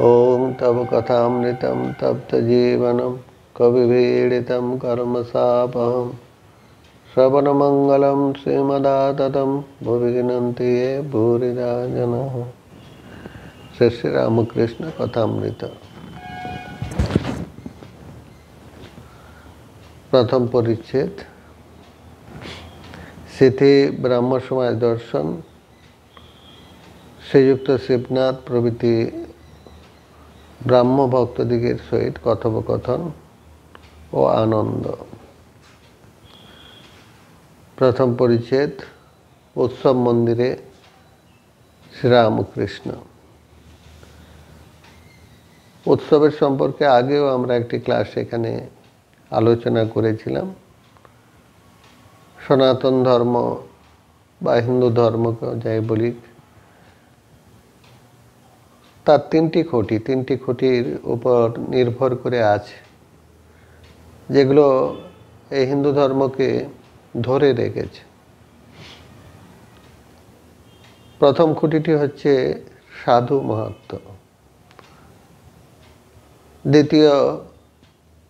ओम तब कथा तप्त तव कथामृतं कर्म साप श्रवण मंगल श्रीमदाततं भुविघ्नन्ति ये भूरिदा जन श्री श्रीरामकृष्ण कथामृत। प्रथम परिच्छेद। सिद्धि ब्राह्म समाज दर्शन। श्रीयुक्त शिवनाथ प्रभृति ব্রাহ্ম ভক্তদিগের সহিত কথোপকথন ও আনন্দ। প্রথম পরিচ্ছেদ, উৎসব মন্দিরে শ্রীরামকৃষ্ণ। উৎসবের সম্পর্কে আগেও আমরা একটি ক্লাস এখানে আলোচনা করেছিলাম। সনাতন ধর্ম বা হিন্দু ধর্মকে যাই বলি তার তিনটি খুঁটি, তিনটি খুঁটির উপর নির্ভর করে আছে, যেগুলো এই হিন্দু ধর্মকে ধরে রেখেছে। প্রথম খুঁটিটি হচ্ছে সাধু মাহাত্ম দ্বিতীয়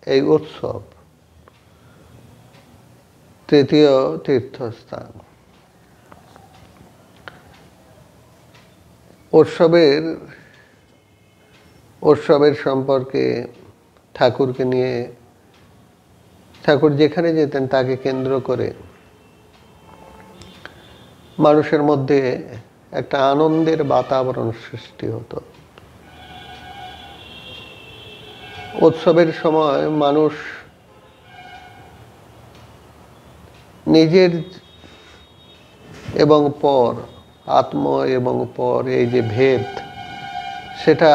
এই উৎসব। তৃতীয় তীর্থস্থান। উৎসবের উৎসবের সম্পর্কে ঠাকুরকে নিয়ে, ঠাকুর যেখানে যেতেন তাকে কেন্দ্র করে মানুষের মধ্যে একটা আনন্দের বাতাবরণ সৃষ্টি হতো। উৎসবের সময় মানুষ নিজের এবং পর, আত্ম এবং পর, এই যে ভেদ, সেটা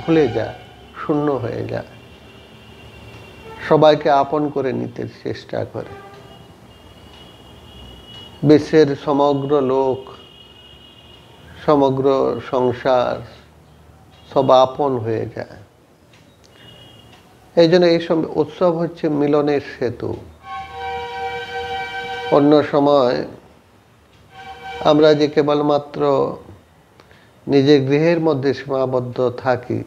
ভুলে যায় শূন্য হয়ে যায় সবাইকে আপন করে নিতে চেষ্টা করে। বিশ্বের সমগ্র লোক, সমগ্র সংসার সব আপন হয়ে যায়। এই জন্য এই উৎসব হচ্ছে মিলনের সেতু। অন্য সময় আমরা যে কেবলমাত্র নিজের গৃহের মধ্যে সীমাবদ্ধ থাকি।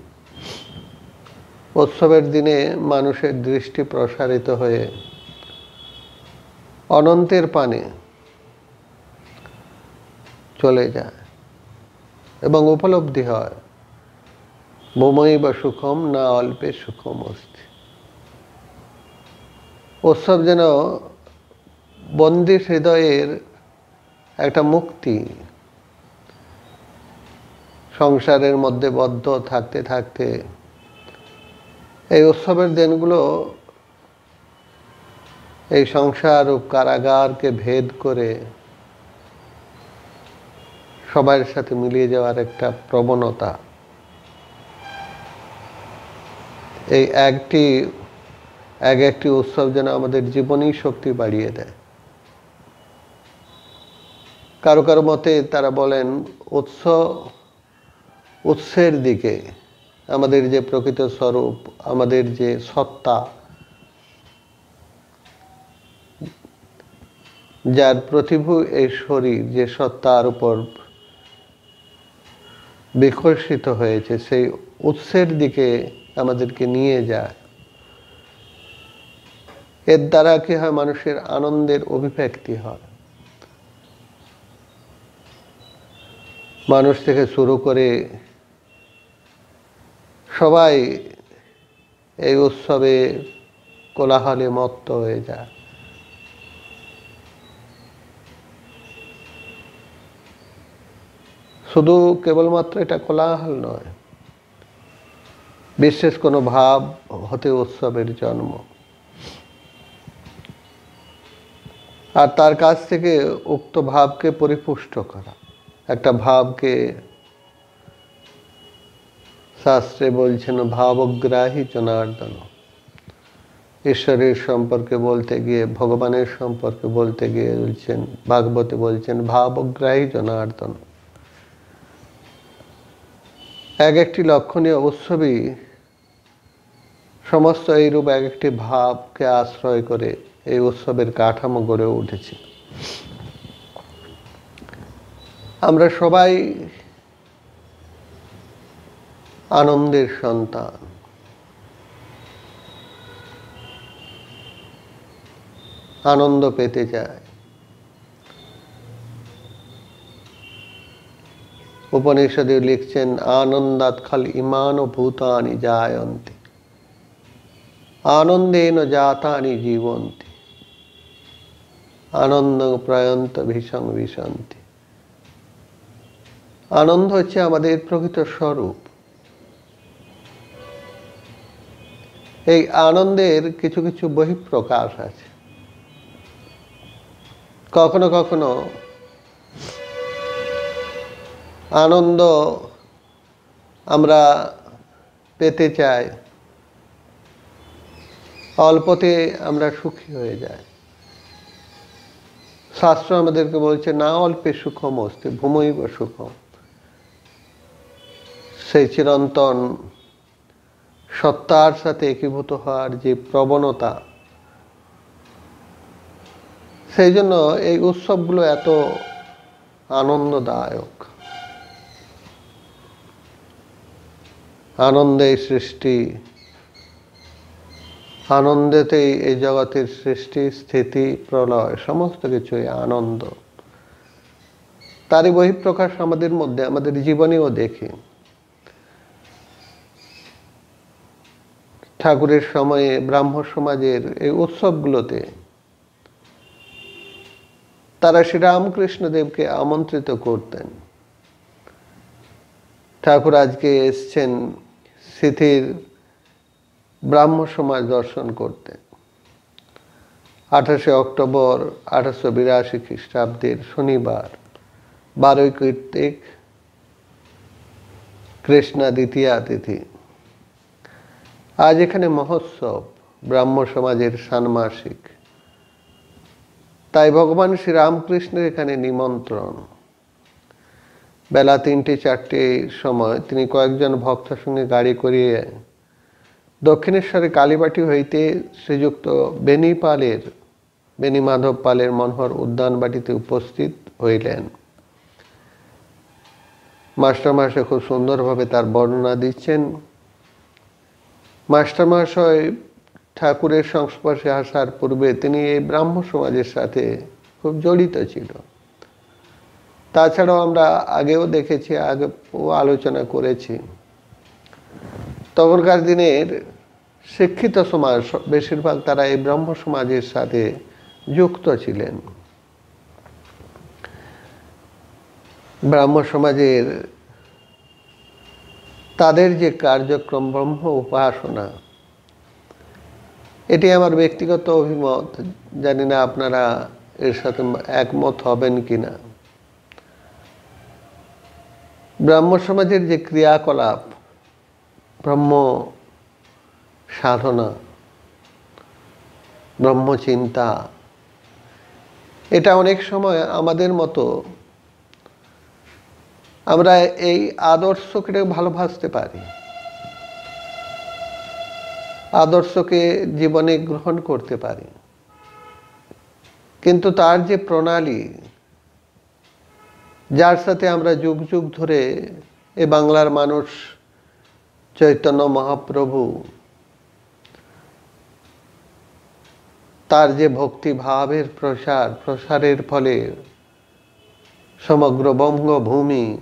উৎসবের দিনে মানুষের দৃষ্টি প্রসারিত হয়ে অনন্তের পানে চলে যায় এবং উপলব্ধি হয় বোময়ী বা সুখম না অল্পে সুখম অস্তি। উৎসব যেন বন্দি হৃদয়ের একটা মুক্তি সংসারের মধ্যে বদ্ধ থাকতে থাকতে এই উৎসবের দিনগুলো এই সংসার ও কারাগারকে ভেদ করে সবার সাথে মিলিয়ে যাওয়ার একটা প্রবণতা। এই একটি, এক একটি উৎসব যেন আমাদের জীবনী শক্তি বাড়িয়ে দেয়। কারও কারও মতে তারা বলেন, উৎস উৎসের দিকে, আমাদের যে প্রকৃত স্বরূপ, আমাদের যে সত্তা, যার প্রতিভু এই শরীর যে সত্তার উপর বিকশিত হয়েছে, সেই উৎসের দিকে আমাদেরকে নিয়ে যায়। এর দ্বারা কি হয়, মানুষের আনন্দের অভিব্যক্তি হয়। মানুষ থেকে শুরু করে সবাই এই উৎসবে কোলাহলে মত্ত হয়ে যায়। শুধু কেবলমাত্র এটা কোলাহল নয়, বিশেষ কোনো ভাব হতে উৎসবের জন্ম। আর তার কাছ থেকে উক্ত ভাবকে পরিপুষ্ট করা, একটা ভাবকে শাস্ত্রে বলছেন, ভাবগ্রাহী জনার্দন। ঈশ্বরের সম্পর্কে বলতে গিয়ে, ভগবানের সম্পর্কে বলতে গিয়ে বলছেন, ভাগবতে বলছেন, ভাবগ্রাহী জনার্দন। এক একটি লক্ষণীয় উৎসবই সমস্ত এইরূপ এক একটি ভাবকে আশ্রয় করে এই উৎসবের কাঠামো গড়ে উঠেছে। আমরা সবাই আনন্দের সন্তান। আনন্দ পেতে চায়। উপনিষদে লিখছেন আনন্দাত খাল ইমান ও ভূতানি জায়ন্তি। আনন্দেন জাতানি জীবন্তি। আনন্দ প্রয়ন্ত ভীষণ ভীষন্তি আনন্দ হচ্ছে আমাদের প্রকৃত স্বরূপ। এই আনন্দের কিছু কিছু বহিঃপ্রকাশ আছে। কখনো কখনো আনন্দ আমরা পেতে চাই, অল্পতে আমরা সুখী হয়ে যাই। শাস্ত্র আমাদেরকে বলছে, না অল্পে সুখম অস্তি, ভূমৈব সুখম। সেই চিরন্তন সত্তার সাথে একীভূত হওয়ার যে প্রবণতা, সেই জন্য এই উৎসবগুলো এত আনন্দদায়ক। আনন্দে সৃষ্টি, আনন্দেতেই এই জগতের সৃষ্টি, স্থিতি, প্রলয়, সমস্ত কিছুই আনন্দ। তারই বহিঃপ্রকাশ আমাদের মধ্যে, আমাদের জীবনেও দেখি। ঠাকুরের সময়ে ব্রাহ্ম সমাজের এই উৎসবগুলোতে তারা শ্রীরামকৃষ্ণদেবকে আমন্ত্রিত করতেন। ঠাকুর আজকে এসছেন স্মৃতির ব্রাহ্ম সমাজ দর্শন করতে। আঠাশে অক্টোবর আঠারোশো বিরাশি খ্রিস্টাব্দের শনিবার, বারোই কৃত্তিক কৃষ্ণা দ্বিতীয়া তিথি আজ এখানে মহোৎসব, ব্রাহ্ম সমাজের ষান্মাসিক। তাই ভগবান শ্রীরামকৃষ্ণের এখানে নিমন্ত্রণ। বেলা তিনটে, চারটে সময় তিনি কয়েকজন ভক্তের সঙ্গে গাড়ি করিয়ে দক্ষিণেশ্বরে কালীবাটি হইতে শ্রীযুক্ত বেনি পালের বেনি মাধব পালের মনোহর উদ্যানবাটিতে উপস্থিত হইলেন। মাস্টারমশাই খুব সুন্দরভাবে তার বর্ণনা দিচ্ছেন। মাস্টারমশাই ঠাকুরের সংস্পর্শে আসার পূর্বে তিনি এই ব্রাহ্ম সমাজের সাথে খুব জড়িত ছিল। তাছাড়াও আমরা আগেও দেখেছি আগে আলোচনা করেছি। তখনকার দিনের শিক্ষিত সমাজ, বেশিরভাগ তারা এই ব্রহ্ম সমাজের সাথে যুক্ত ছিলেন। ব্রাহ্ম সমাজের তাদের যে কার্যক্রম ব্রহ্ম উপাসনা, এটি আমার ব্যক্তিগত অভিমত। জানি না আপনারা এর সাথে একমত হবেন কি না ব্রাহ্ম সমাজের যে ক্রিয়াকলাপ, ব্রহ্ম সাধনা ব্রহ্মচিন্তা এটা অনেক সময় আমাদের মতো আমরা এই আদর্শকে ভালোবাসতে পারি। আদর্শকে জীবনে গ্রহণ করতে পারি। কিন্তু তার যে প্রণালী, যার সাথে আমরা যুগ যুগ ধরে এ বাংলার মানুষ চৈতন্য মহাপ্রভু, তার যে ভক্তিভাবের প্রসার, প্রসারের ফলে সমগ্র বঙ্গভূমি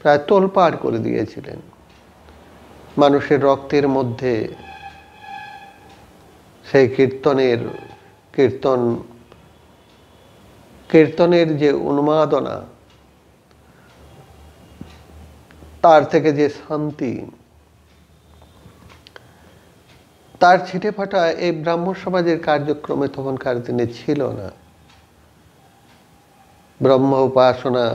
প্রায় তোলপাড় করে দিয়েছিলেন। মানুষের রক্তের মধ্যে সেই কীর্তনের, কীর্তন, কীর্তনের যে উন্মাদনা, তার থেকে যে শান্তি, তার ছিটে ফাটা এই ব্রাহ্ম সমাজের কার্যক্রমে তখনকার দিনে ছিল না। ব্রহ্ম উপাসনা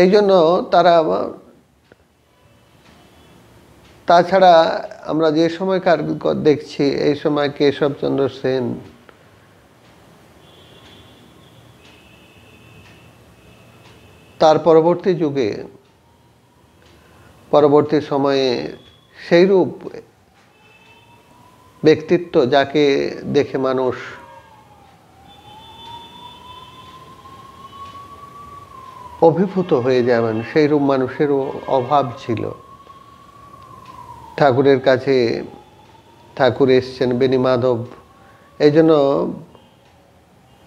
এই জন্য তারা তাছাড়া আমরা যে সময়কার দেখছি, এই সময় কেশবচন্দ্র সেন তার পরবর্তী যুগে, পরবর্তী সময়ে সেইরূপ ব্যক্তিত্ব যাকে দেখে মানুষ অভিভূত হয়ে যাবেন, সেইরূপ মানুষেরও অভাব ছিল। ঠাকুরের কাছে ঠাকুর এসছেন বেনি মাধব এই জন্য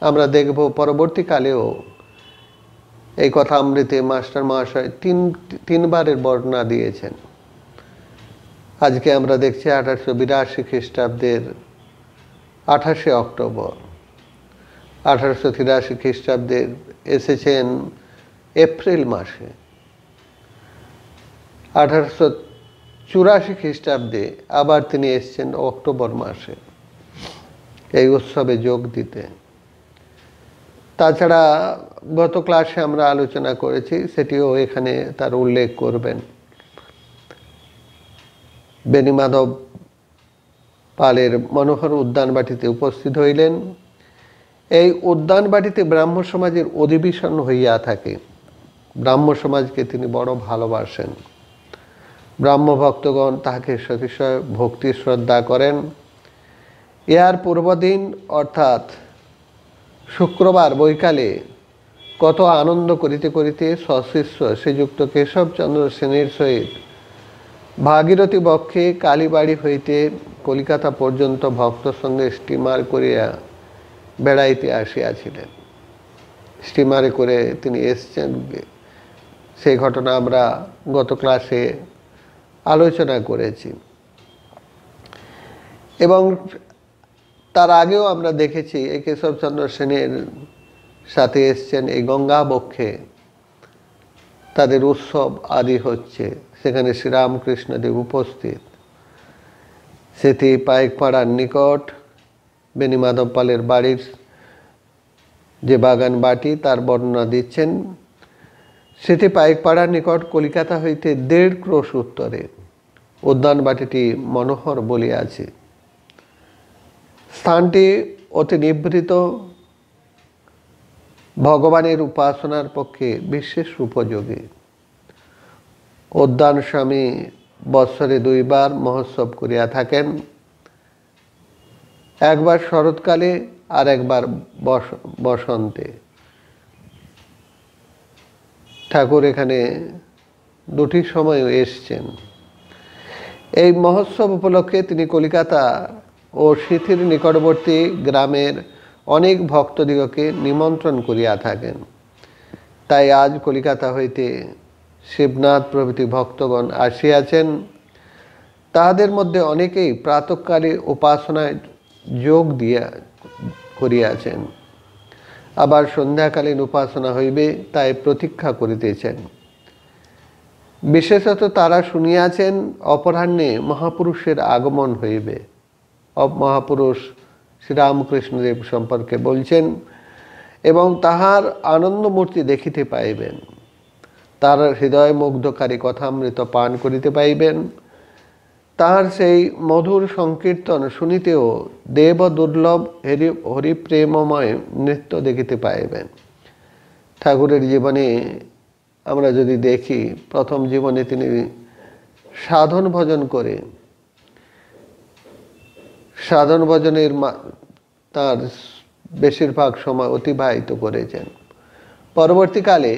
আমরা দেখব পরবর্তীকালেও এই কথা অমৃতে মাস্টার মহাশয় তিন, তিনবারের বর্ণনা দিয়েছেন। আজকে আমরা দেখছি আঠারোশো বিরাশি খ্রিস্টাব্দের আঠাশে অক্টোবর। আঠারোশো তিরাশি খ্রিস্টাব্দের এসেছেন এপ্রিল মাসে আঠারোশো চুরাশি খ্রিস্টাব্দে আবার তিনি এসছেন অক্টোবর মাসে এই উৎসবে যোগ দিতে। তাছাড়া গত ক্লাসে আমরা আলোচনা করেছি, সেটিও এখানে তার উল্লেখ করবেন। বেনিমাধব পালের মনোহর উদ্যানবাটিতে উপস্থিত হইলেন। এই উদ্যানবাটিতে ব্রাহ্ম সমাজের অধিবেশন হইয়া থাকে। ব্রাহ্ম সমাজকে তিনি বড় ভালোবাসেন। ব্রাহ্ম ভক্তগণ তাহাকে সতিশয় ভক্তি শ্রদ্ধা করেন। ইহার পূর্বদিন, অর্থাৎ শুক্রবার বৈকালে, কত আনন্দ করিতে করিতে সশিষ্য শ্রীযুক্ত কেশবচন্দ্র সেনের সহিত ভাগীরথী বক্ষে কালীবাড়ি হইতে কলিকাতা পর্যন্ত ভক্ত সঙ্গে স্টিমার করিয়া বেড়াইতে আসিয়াছিলেন। স্টিমারে করে তিনি এসছেন সেই ঘটনা আমরা গত ক্লাসে আলোচনা করেছি। এবং তার আগেও আমরা দেখেছি এই কেশবচন্দ্র সেনের সাথে এসছেন এই গঙ্গা বক্ষে। তাদের উৎসব আদি হচ্ছে, সেখানে শ্রীরামকৃষ্ণদেব উপস্থিত। সেটি পাইকপাড়ার নিকট বেনিমাধব পালের বাড়ির যে বাগান বাটি, তার বর্ণনা দিচ্ছেন সেটি পাইকপাড়ার নিকট কলিকাতা হইতে দেড় ক্রোশ উত্তরে। উদ্যান বাটিটি মনোহর বলিয়াছে। স্থানটি অতি নিভৃত। ভগবানের উপাসনার পক্ষে বিশেষ উপযোগী। উদ্যান স্বামী বৎসরে দুইবার মহোৎসব করিয়া থাকেন। একবার শরৎকালে আর একবার বসন্তে। ঠাকুর এখানে দুটি সময় এসছেন। এই মহোৎসব উপলক্ষে তিনি কলিকাতা ও সিথির নিকটবর্তী গ্রামের অনেক ভক্তদিগকে নিমন্ত্রণ করিয়া থাকেন। তাই আজ কলিকাতা হইতে শিবনাথ প্রভৃতি ভক্তগণ আসিয়াছেন। তাহাদের মধ্যে অনেকেই প্রাতকালে উপাসনায় যোগ দিয়া করিয়াছেন। আবার সন্ধ্যাকালীন উপাসনা হইবে তাই প্রতীক্ষা করিতেছেন। বিশেষত তারা শুনিয়াছেন, অপরাহ্নে মহাপুরুষের আগমন হইবে। মহাপুরুষ শ্রীরামকৃষ্ণদেব সম্পর্কে বলছেন, এবং তাহার আনন্দমূর্তি দেখিতে পাইবেন। তার হৃদয় মুগ্ধকারী কথামৃত পান করিতে পাইবেন তাহার সেই মধুর সংকীর্তন শুনিতেও দেব দুর্লভ হরি, হরিপ্রেমময় নৃত্য দেখিতে পাইবেন। ঠাকুরের জীবনে আমরা যদি দেখি, প্রথম জীবনে তিনি সাধন ভজন করে, সাধন ভজনের তার বেশিরভাগ সময় অতিবাহিত করেছেন। পরবর্তীকালে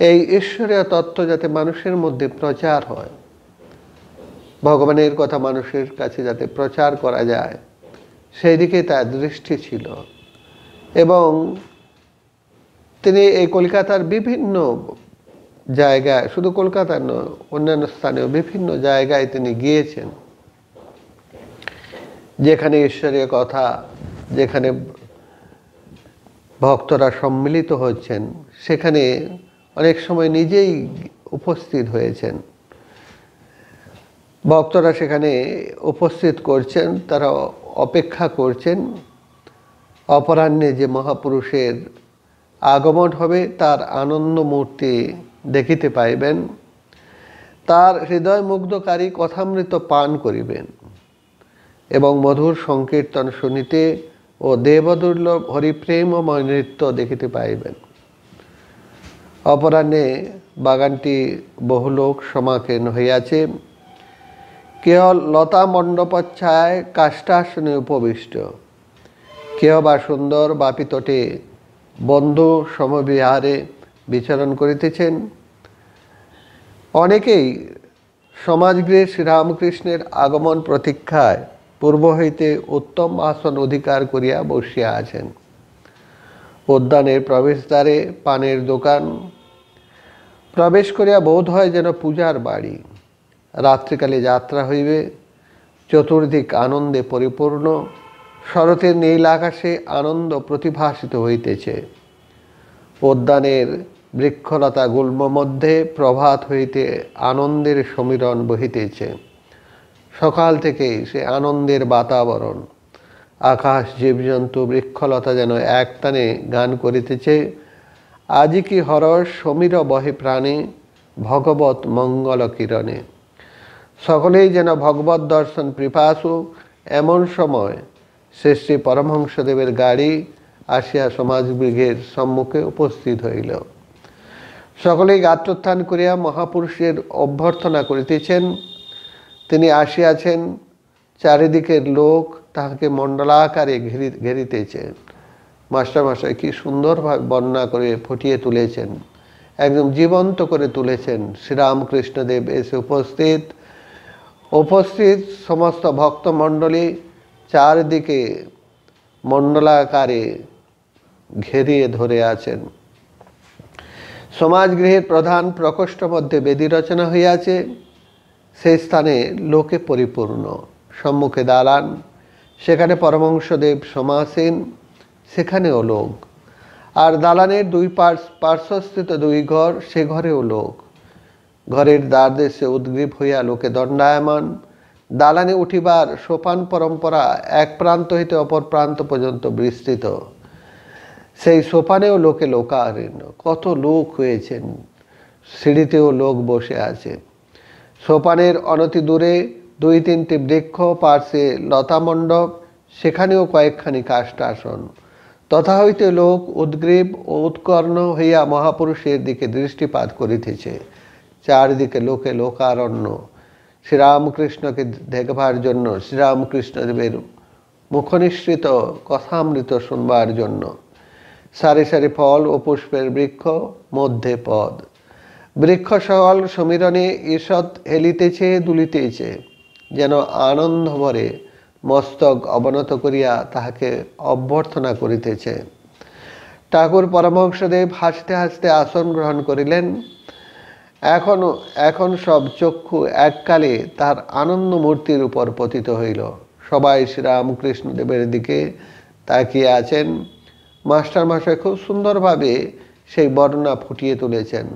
এই ঈশ্বরীয় তত্ত্ব যাতে মানুষের মধ্যে প্রচার হয় ভগবানের কথা মানুষের কাছে যাতে প্রচার করা যায় সেই দিকে তার দৃষ্টি ছিল। এবং তিনি এই কলকাতার বিভিন্ন জায়গায়, শুধু কলকাতার নয়, অন্যান্য স্থানেও বিভিন্ন জায়গায় তিনি গিয়েছেন। যেখানে ঈশ্বরের কথা, যেখানে ভক্তরা সম্মিলিত হচ্ছেন, সেখানে অনেক সময় নিজেই উপস্থিত হয়েছেন। ভক্তরা সেখানে উপস্থিত করছেন, তারা অপেক্ষা করছেন। অপরাহ্নে যে মহাপুরুষের আগমন হবে, তার আনন্দ মূর্তি দেখিতে পাইবেন। তার হৃদয় মুগ্ধকারী কথামৃত পান করিবেন এবং মধুর সংকীর্তন শুনিতে ও দেবদুর্লভ হরিপ্রেমময় নৃত্য দেখিতে পাইবেন। অপরাহ্নে বাগানটি বহু লোক সমাকীর্ণ হইয়াছে। কেহ লতা মণ্ডপচ্ছায় কাষ্টাসনে উপবিষ্ট, কেহ বা সুন্দর বাপি তটে বন্ধু সমবিহারে বিচরণ করিতেছেন। অনেকেই সমাজগৃহে শ্রীরামকৃষ্ণের আগমন প্রতীক্ষায় পূর্ব হইতে উত্তম আসন অধিকার করিয়া বসিয়া আছেন। উদ্যানের প্রবেশদ্বারে পানের দোকান, প্রবেশ করিয়া বোধ হয় যেন পূজার বাড়ি। রাত্রিকালে যাত্রা হইবে, চতুর্দিক আনন্দে পরিপূর্ণ, শরতের নীল আকাশে আনন্দ প্রতিভাসিত হইতেছে। উদ্যানের বৃক্ষলতা গুল্ম মধ্যে প্রভাত হইতে আনন্দের সমীরণ বহিতেছে। সকাল থেকেই সে আনন্দের বাতাবরণ, আকাশ জীবজন্তু বৃক্ষলতা যেন একটানে গান করিতেছে। আজি কি হরস সমীর বহে প্রাণে, ভগবত মঙ্গল কিরণে। সকলেই যেন ভগবত দর্শন পিপাসু এমন সময় শ্রী শ্রী পরমহংসদেবের গাড়ি আসিয়া সমাজবৃগের সম্মুখে উপস্থিত হইল। সকলেই গাত্রোত্থান করিয়া মহাপুরুষের অভ্যর্থনা করিতেছেন। তিনি আসিয়াছেন, চারিদিকের লোক তাহাকে মণ্ডলাকারে ঘেরি ঘেরিতেছে মাস্টারমশাই কি সুন্দরভাবে বর্ণনা করে ফুটিয়ে তুলেছেন। একদম জীবন্ত করে তুলেছেন। শ্রীরামকৃষ্ণদেব এসে উপস্থিত। উপস্থিত সমস্ত ভক্তমণ্ডলী চারদিকে মণ্ডলাকারে ঘেরিয়ে ধরে আছেন। সমাজগৃহের প্রধান প্রকোষ্ঠ মধ্যে বেদি রচনা হইয়াছে। সেই স্থানে লোকে পরিপূর্ণ। সম্মুখে দালান, সেখানে পরমংশদেব সমাসীন, সেখানেও লোক। আর দালানের দুই পার্শ্বস্থিত দুই ঘর, সে ঘরেও লোক। ঘরের দ্বার দেশে উদ্গ্রীব হইয়া লোকে দণ্ডায়মান। দালানে উঠিবার সোপান পরম্পরা এক প্রান্ত হইতে অপর প্রান্ত পর্যন্ত বিস্তৃত। সেই সোপানেও লোকে লোকারণ্য। কত লোক হয়েছেন, সিঁড়িতেও লোক বসে আছে। সোপানের অনতি দূরে দুই তিনটি বৃক্ষ, পার্শ্বে লতামণ্ডপ, সেখানেও কয়েকখানি কাষ্টাসন। তথা হইতে লোক উদ্গ্রীব ও উৎকর্ণ হইয়া মহাপুরুষের দিকে দৃষ্টিপাত করিতেছে। চারিদিকে লোকে লোকারণ্য। শ্রীরামকৃষ্ণকে দেখবার জন্য শ্রীরামকৃষ্ণদেবের মুখনিসৃত, কথামৃত শুনবার জন্য। সারি সারি ফল ও পুষ্পের বৃক্ষ, মধ্যে পদ। বৃক্ষ সকল সমীরণে ঈষৎ হেলিতেছে, দুলিতেছে। যেন আনন্দ ভরে মস্তক অবনত করিয়া তাহাকে অভ্যর্থনা করিতেছে। ঠাকুর পরমহংসদেব হাসতে হাসতে আসন গ্রহণ করিলেন। এখন এখন সব চক্ষু এককালে তার আনন্দ মূর্তির উপর পতিত হইল। সবাই শ্রীরামকৃষ্ণদেবের দিকে তাকিয়ে আছেন। মাস্টার মশাই খুব সুন্দরভাবে সেই বর্ণনা ফুটিয়ে তুলেছেন।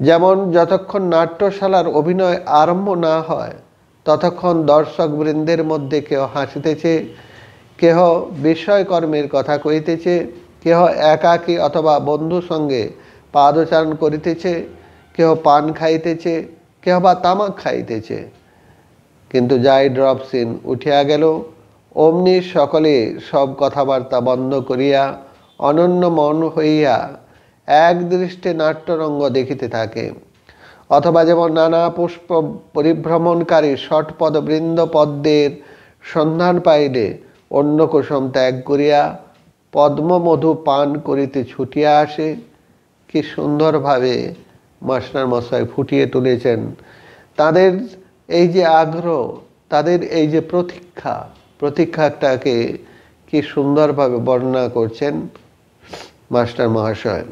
যেমন যতক্ষণ নাট্যশালার অভিনয় আরম্ভ না হয়, ততক্ষণ দর্শক বৃন্দের মধ্যে কেহ হাসিতেছে, কেহ বিষয়কর্মের কথা কইতেছে কেহ একাকী অথবা বন্ধু সঙ্গে পাদচারণ করিতেছে কেহ পান খাইতেছে কেহ বা তামাক খাইতেছে। কিন্তু যাই ড্রপ সিন উঠিয়া গেল, অমনি সকলে সব কথাবার্তা বন্ধ করিয়া অনন্য মন হইয়া এক দৃষ্টে নাট্যরঙ্গ দেখিতে থাকে। অথবা যেমন নানা পুষ্প পরিভ্রমণকারী ষটপদ বৃন্দ পদ্মের সন্ধান পাইলে অন্য কুসুম ত্যাগ করিয়া পদ্মমধু পান করিতে ছুটিয়া আসে। কি সুন্দরভাবে মাস্টার মশাই ফুটিয়ে তুলেছেন। তাদের এই যে আগ্রহ, তাদের এই যে প্রতীক্ষা প্রতীক্ষাটাকে কি সুন্দরভাবে বর্ণনা করছেন মাস্টার মহাশয়।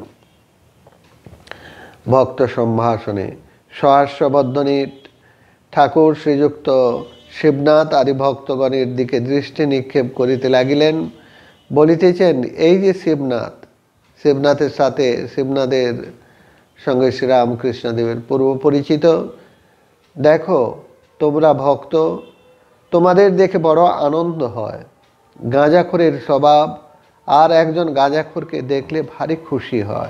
ভক্ত সম্ভাষণে সহাস্যবর্ধনী ঠাকুর শ্রীযুক্ত শিবনাথ আদি ভক্তগণের দিকে দৃষ্টি নিক্ষেপ করিতে লাগিলেন, বলিতেছেন, এই যে শিবনাথ, শিবনাথের সাথে শিবনাথের সঙ্গে শ্রীরামকৃষ্ণদেবের পূর্ব পরিচিত। দেখো, তোমরা ভক্ত, তোমাদের দেখে বড় আনন্দ হয়। গাঁজাখোরের স্বভাব, আর একজন গাঁজাখোরকে দেখলে ভারী খুশি হয়।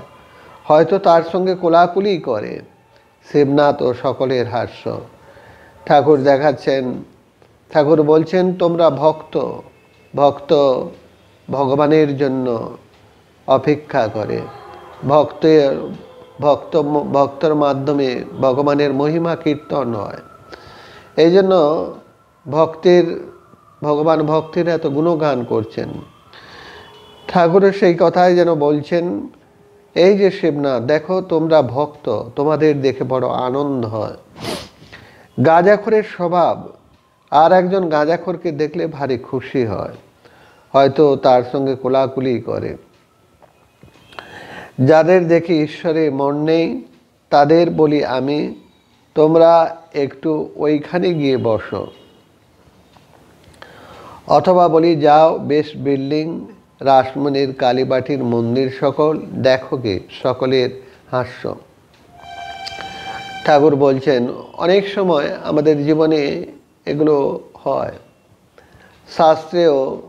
হয়তো তার সঙ্গে কোলাকুলি করে। শিবনাথ ও সকলের হাস্য। ঠাকুর দেখাচ্ছেন, ঠাকুর বলছেন, তোমরা ভক্ত ভক্ত ভগবানের জন্য অপেক্ষা করে। ভক্তের ভক্ত ভক্তর মাধ্যমে ভগবানের মহিমা কীর্তন হয়। এই জন্য ভক্তের, ভগবান ভক্তের এত গুণগান করছেন। ঠাকুরের সেই কথাই যেন বলছেন, এই যে শিবনাথ, দেখো তোমরা ভক্ত, তোমাদের দেখে বড় আনন্দ হয়। গাঁজাখোরের স্বভাব, আর একজন গাঁজাখোরকে দেখলে ভারী খুশি হয়। হয়তো তার সঙ্গে কোলাকুলি করে। যাদের দেখি ঈশ্বরে মন নেই, তাদের বলি আমি, তোমরা একটু ওইখানে গিয়ে বসো। অথবা বলি, যাও, বেশ বিল্ডিং, রাসমণির কালীবাটির মন্দির সকল, দেখো গে, সকলের হাস্য। ঠাকুর বলছেন, অনেক সময় আমাদের জীবনে এগুলো হয়। শাস্ত্রেও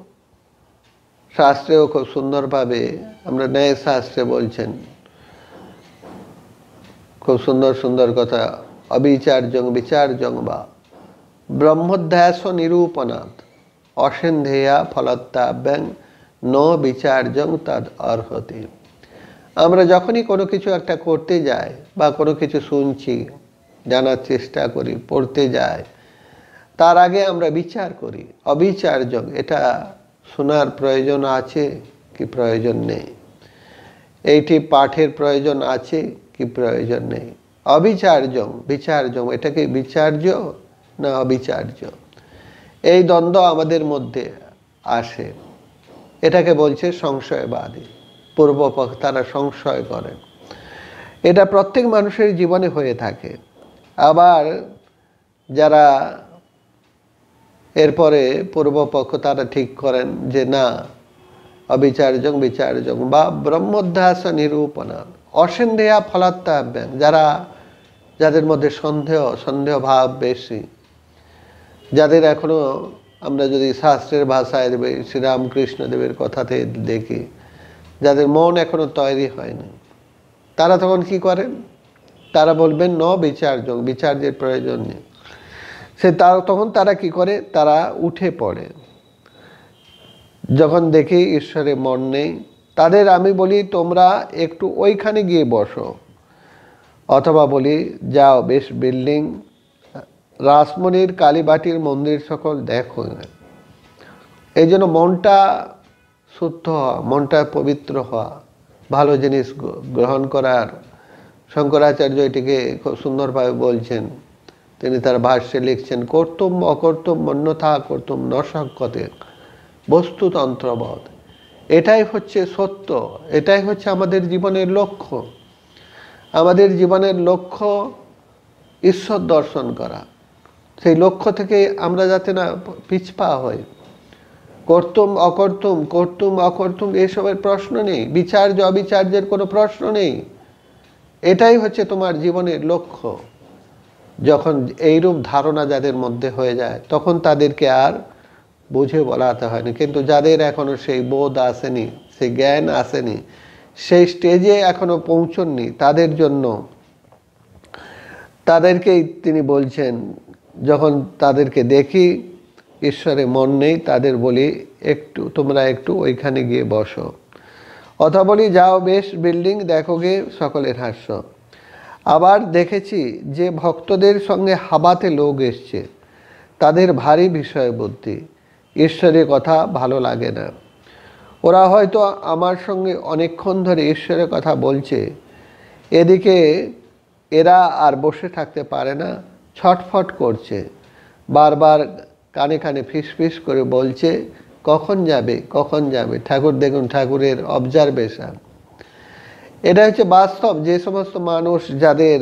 শাস্ত্রেও খুব সুন্দরভাবে আমরা ন্যায় শাস্ত্রে বলছেন। খুব সুন্দর সুন্দর কথা। অবিচার্যং বিচার্যং বা ব্রহ্মধ্যাস নিরূপণাৎ অসেন্ধেয়া ফলত্তাব্যাং ন বিচার্যং তাদ অর্হতে। আমরা যখনই কোনো কিছু একটা করতে যাই বা কোনো কিছু শুনছি, জানার চেষ্টা করি, পড়তে যাই, তার আগে আমরা বিচার করি। অবিচার্যং, এটা শোনার প্রয়োজন আছে কি প্রয়োজন নেই? এইটি পাঠের প্রয়োজন আছে কি প্রয়োজন নেই? অবিচার্যং বিচার্যং এটা কি বিচার্য না অবিচার্য? এই দ্বন্দ্ব আমাদের মধ্যে আসে। এটাকে বলছে সংশয়বাদী। পূর্বপক্ষ তারা সংশয় করেন এটা প্রত্যেক মানুষের জীবনে হয়ে থাকে। আবার যারা এরপরে পূর্বপক্ষ তারা ঠিক করেন যে না, অবিচার্যং বিচার্যং বা ব্রহ্মধ্যাস নিরূপণা অসন্দেহা ফলাত্মাব্যাং যারা, যাদের মধ্যে সন্দেহ সন্দেহ ভাব বেশি। যাদের এখনও আমরা যদি শাস্ত্রের ভাষায় দেবে শ্রীরামকৃষ্ণ দেবের কথাতে দেখি, যাদের মন এখনও তৈরি হয়নি, তারা তখন কি করেন? তারা বলবেন, ন বিচার্য, বিচার্যের প্রয়োজন নেই। সে তার, তখন তারা কি করে? তারা উঠে পড়ে। যখন দেখি ঈশ্বরে মন নেই, তাদের আমি বলি, তোমরা একটু ওইখানে গিয়ে বসো। অথবা বলি, যাও, বেশ বিল্ডিং, রাসমণির কালীবাটির মন্দির সকল দেখো। এই জন্য মনটা শুদ্ধ হওয়া, মনটা পবিত্র হওয়া, ভালো জিনিস গ্রহণ করার শঙ্করাচার্য এটিকে খুব সুন্দরভাবে বলছেন। তিনি তার ভাষ্যে লিখছেন কর্তুম অকর্তুম মন্যথা কর্তুম নশকতে বস্তুতন্ত্রবধ। এটাই হচ্ছে সত্য, এটাই হচ্ছে আমাদের জীবনের লক্ষ্য। আমাদের জীবনের লক্ষ্য ঈশ্বর দর্শন করা। সেই লক্ষ্য থেকে আমরা যাতে না পিছপা হই। কর্তুম অকর্তুম কর্তুম অকর্তুম এসবের প্রশ্ন নেই। বিচার্য অবিচার্যের কোনো প্রশ্ন নেই। এটাই হচ্ছে তোমার জীবনের লক্ষ্য। যখন এইরূপ ধারণা যাদের মধ্যে হয়ে যায়, তখন তাদেরকে আর বুঝে বলাতে হয়নি। কিন্তু যাদের এখনও সেই বোধ আসেনি, সেই জ্ঞান আসেনি, সেই স্টেজে এখনও পৌঁছননি, তাদের জন্য তাদেরকেই তিনি বলছেন, যখন তাদেরকে দেখি, ঈশ্বরে মন নেই, তাদের বলি, একটু, তোমরা একটু ওইখানে গিয়ে বসো। অথবা বলি, যাও বেশ, বিল্ডিং দেখো গে, সকলের হাস্য। আবার দেখেছি যে ভক্তদের সঙ্গে হাবাতে লোক এসছে। তাদের ভারী বিষয় বুদ্ধি ঈশ্বরের কথা ভালো লাগে না। ওরা হয়তো আমার সঙ্গে অনেকক্ষণ ধরে ঈশ্বরের কথা বলছে। এদিকে এরা আর বসে থাকতে পারে না। ছটফট করছে। বারবার কানে কানে ফিস ফিস করে বলছে, কখন যাবে? কখন যাবে? ঠাকুর দেখুন, ঠাকুরের অবজারভেশন এটা হচ্ছে বাস্তব, যে সমস্ত মানুষ যাদের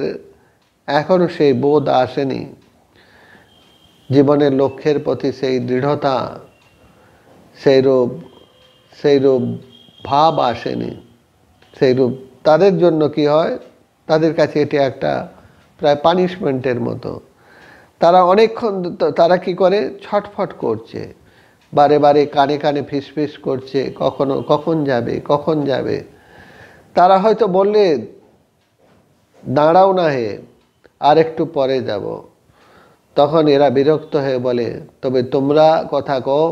এখনও সেই বোধ আসেনি, জীবনের লক্ষ্যের প্রতি সেই দৃঢ়তা সেই রূপ সেই রূপ ভাব আসেনি সেই রূপ তাদের জন্য কি হয়? তাদের কাছে এটি একটা প্রায় পানিশমেন্টের মতো। তারা অনেকক্ষণ তারা কি করে? ছটফট করছে। বারে বারে কানে কানে ফিসফিস করছে, কখনো কখন যাবে কখন যাবে? তারা হয়তো বললে, দাঁড়াও না হে, আর একটু পরে যাব। তখন এরা বিরক্ত হয়ে বলে, তবে তোমরা কথা কও,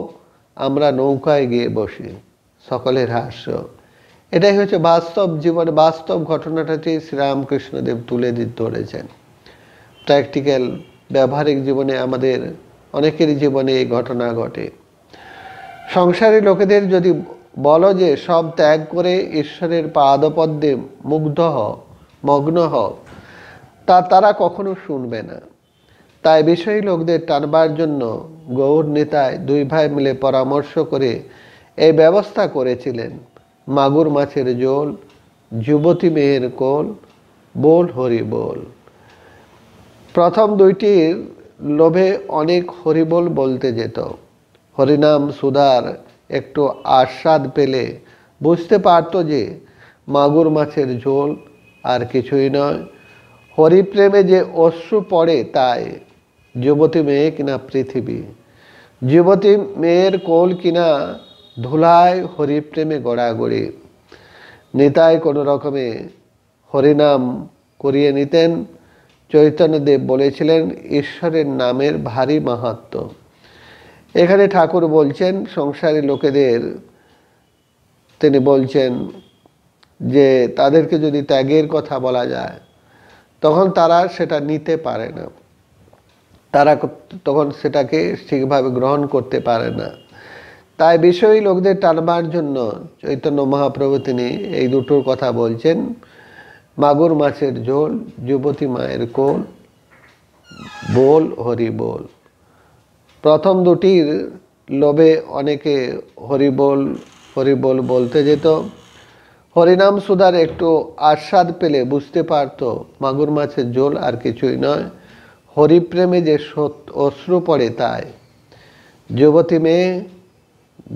আমরা নৌকায় গিয়ে বসি, সকলের হাস্য। এটাই হচ্ছে বাস্তব জীবনে, বাস্তব ঘটনাটাটি শ্রীরামকৃষ্ণদেব তুলে ধরেছেন। প্র্যাকটিক্যাল, ব্যবহারিক জীবনে আমাদের অনেকেরই জীবনে এই ঘটনা ঘটে। সংসারী লোকেদের যদি বলো যে, সব ত্যাগ করে ঈশ্বরের পাদপদ্মে মুগ্ধ হ, মগ্ন হ। তা তারা কখনো শুনবে না। তাই বিষয়ী লোকদের টানবার জন্য গৌর নেতায় দুই ভাই মিলে পরামর্শ করে এই ব্যবস্থা করেছিলেন। মাগুর মাছের জোল যুবতী মেয়ের কোল, বোল হরি বোল প্রথম দুইটির লোভে অনেক হরিবোল বলতে যেত। হরিনাম সুধার একটু আস্বাদ পেলে বুঝতে পারতো যে মাগুর মাছের ঝোল আর কিছুই নয়। হরিপ্রেমে যে অশ্রু পড়ে তাই যুবতী মেয়ে কিনা পৃথিবী। যুবতী মেয়ের কোল কিনা ধুলায় হরিপ্রেমে গড়াগড়ি। নিতাই কোনো রকমে হরিনাম করিয়ে নিতেন। চৈতন্যদেব বলেছিলেন, ঈশ্বরের নামের ভারী মাহাত্ম এখানে ঠাকুর বলছেন, সংসারী লোকেদের, তিনি বলছেন যে তাদেরকে যদি ত্যাগের কথা বলা যায়, তখন তারা সেটা নিতে পারে না। তারা তখন সেটাকে ঠিকভাবে গ্রহণ করতে পারে না। তাই বিষয়ী লোকদের টানবার জন্য চৈতন্য মহাপ্রভু তিনি এই দুটোর কথা বলছেন। মাগুর মাছের ঝোল, যুবতী মায়ের কোল, বোল হরি বোল। প্রথম দুটির লোভে অনেকে হরিবোল হরিবোল বলতে যেত। হরিনাম সুদার একটু আস্বাদ পেলে বুঝতে পারত মাগুর মাছের ঝোল আর কিছুই নয়। হরিপ্রেমে যে অশ্রু পড়ে তাই। যুবতী মেয়ে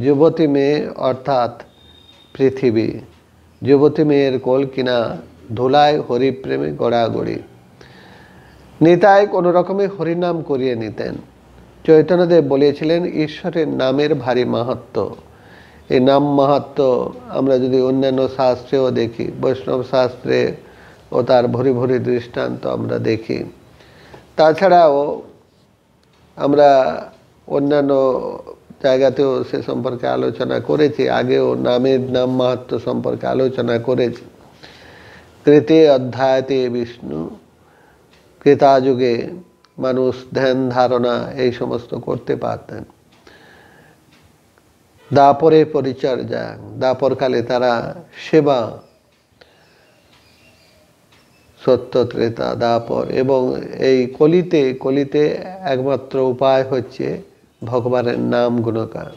যুবতী মেয়ে অর্থাৎ পৃথিবী। যুবতী মেয়ের কোল কিনা ধুলায় হরিপ্রেমে গড়াগড়ি। নিতাই কোনো রকমে হরিনাম করিয়ে নিতেন। চৈতন্যদেব বলেছিলেন ঈশ্বরের নামের ভারী মাহাত্ম এই নাম মাহাত্ম আমরা যদি অন্যান্য শাস্ত্রেও দেখি, বৈষ্ণব শাস্ত্রে ও তার ভরি ভরি দৃষ্টান্ত আমরা দেখি। তাছাড়াও আমরা অন্যান্য জায়গাতেও সে সম্পর্কে আলোচনা করেছি, আগেও নামের নাম মাহাত্ম সম্পর্কে আলোচনা করেছি। কৃতে অধ্যায়তে বিষ্ণু ক্রেতাযুগে মানুষ ধ্যান, ধারণা এই সমস্ত করতে পারতেন। দাপরে পরিচর্যা, দাপরকালে তারা সেবা, সত্য ত্রেতা, দাপর এবং এই কলিতে কলিতে একমাত্র উপায় হচ্ছে ভগবানের নাম গুণকার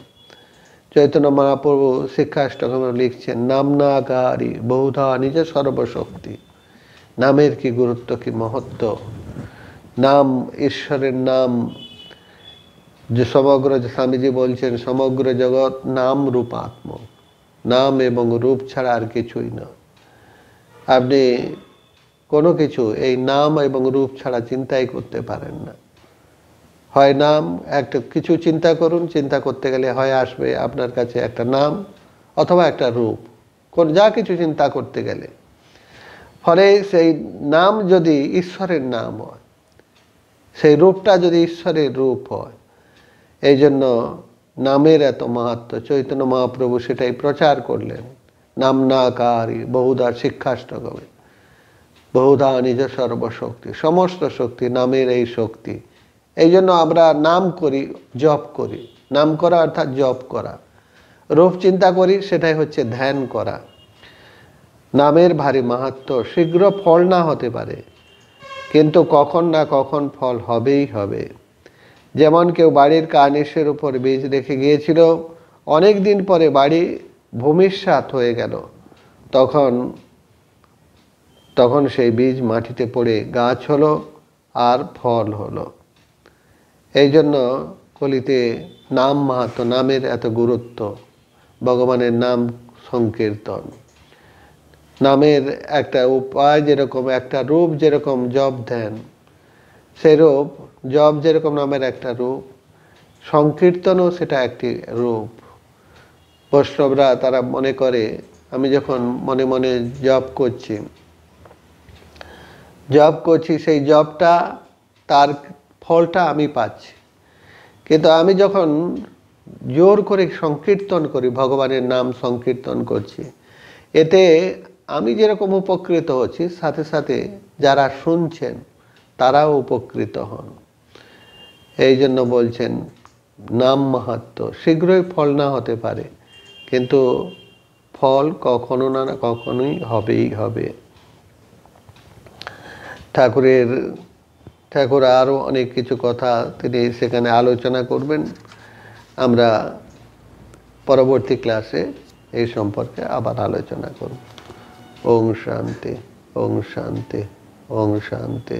চৈতন্য মহাপ্রভু শিক্ষাষ্টকম লিখছেন নাম না গারি বহুধা নিজ সর্বশক্তি। নামের কি গুরুত্ব, কি মহত্ব? নাম, ঈশ্বরের নাম, যে সমগ্র, যে স্বামীজি বলছেন, সমগ্র জগৎ নাম রূপাত্ম। নাম এবং রূপ ছাড়া আর কিছুই না। আপনি কোনো কিছু এই নাম এবং রূপ ছাড়া চিন্তাই করতে পারেন না। হয় নাম, একটা কিছু চিন্তা করুন, চিন্তা করতে গেলে হয় আসবে আপনার কাছে একটা নাম অথবা একটা রূপ। কোন, যা কিছু চিন্তা করতে গেলে। ফলে সেই নাম যদি ঈশ্বরের নাম হয় সেই রূপটা যদি ঈশ্বরের রূপ হয়, এই জন্য নামের এত মাহাত্ম চৈতন্য মহাপ্রভু সেটাই প্রচার করলেন। নাম না কারি বহুদা শিক্ষাষ্টকমে বহুধা নিজ সর্বশক্তি, সমস্ত শক্তি নামের এই শক্তি। এই জন্য আমরা নাম করি, জপ করি। নাম করা অর্থাৎ জপ করা। রূপ চিন্তা করি, সেটাই হচ্ছে ধ্যান করা। নামের ভারী মাহাত্ম শীঘ্র ফল না হতে পারে। কিন্তু কখন না কখন ফল হবেই হবে। যেমন কেউ বাড়ির কার্নিশের উপর বীজ রেখে গিয়েছিল, অনেক দিন পরে বাড়ি ভূমিষ্যাত হয়ে গেল। তখন তখন সেই বীজ মাটিতে পড়ে গাছ হলো আর ফল হলো। এই জন্য কলিতে নাম মাহাত্ম নামের এত গুরুত্ব, ভগবানের নাম সংকীর্তন। নামের একটা উপায় যেরকম, একটা রূপ যেরকম জব ধ্যান সেই রূপ জব যেরকম নামের একটা রূপ, সংকীর্তনও সেটা একটি রূপ। বৈষ্ণবরা তারা মনে করে, আমি যখন মনে মনে জব করছি জব করছি, সেই জবটা তার ফলটা আমি পাচ্ছি। কিন্তু আমি যখন জোর করে সংকীর্তন করি, ভগবানের নাম সংকীর্তন করছি, এতে আমি যেরকম উপকৃত হচ্ছি, সাথে সাথে যারা শুনছেন, তারাও উপকৃত হন। এই জন্য বলছেন, নাম মাহাত্ম, শীঘ্রই ফল না হতে পারে, কিন্তু ফল কখনো না, কখনোই হবেই হবে। ঠাকুরের, ঠাকুর আরও অনেক কিছু কথা তিনি সেখানে আলোচনা করবেন। আমরা পরবর্তী ক্লাসে এই সম্পর্কে আবার আলোচনা করব। ওং শান্তি ওং শান্তি ওং শান্তি